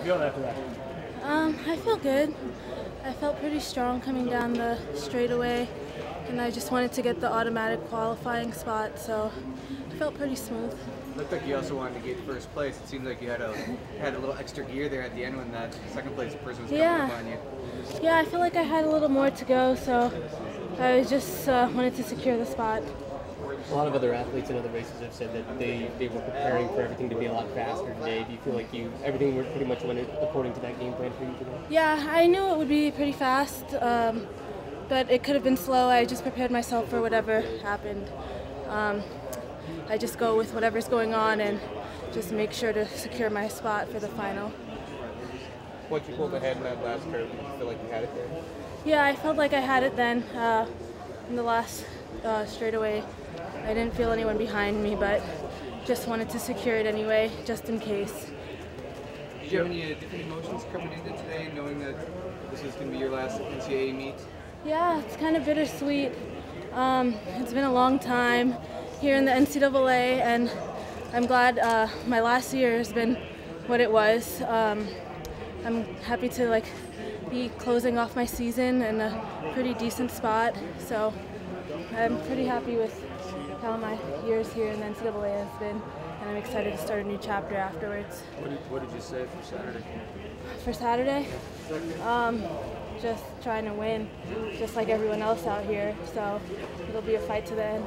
you feeling after that? Um, I feel good. I felt pretty strong coming down the straightaway, and I just wanted to get the automatic qualifying spot, so I felt pretty smooth. Looked like you also wanted to get first place. It seemed like you had a had a little extra gear there at the end when that second place person was coming up on you. Yeah, I feel like I had a little more to go, so I just uh, wanted to secure the spot. A lot of other athletes in other races have said that they, they were preparing for everything to be a lot faster today. Do you feel like you everything were pretty much went according to that game plan for you today? Yeah, I knew it would be pretty fast, um, but it could have been slow. I just prepared myself for whatever happened. Um, I just go with whatever's going on and just make sure to secure my spot for the final. Once you pulled ahead in that last curve, did you feel like you had it there? Yeah, I felt like I had it then uh, in the last uh, straightaway. I didn't feel anyone behind me, but just wanted to secure it anyway, just in case. Did you have any uh, different emotions coming into today, knowing that this was going to be your last NCAA meet? Yeah, it's kind of bittersweet. Um, it's been a long time here in the NCAA, and I'm glad uh, my last year has been what it was. Um, I'm happy to like be closing off my season in a pretty decent spot. So I'm pretty happy with how my years here in the NCAA has been, and I'm excited to start a new chapter afterwards. What did, what did you say for Saturday? For Saturday, um, just trying to win, just like everyone else out here. So it'll be a fight to the end.